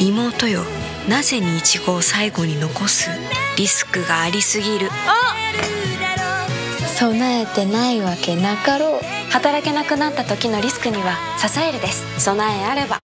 妹よ。なぜにイチゴを最後に残す？リスクがありすぎる。備えてないわけなかろう。働けなくなった時のリスクには支えるです。備えあれば。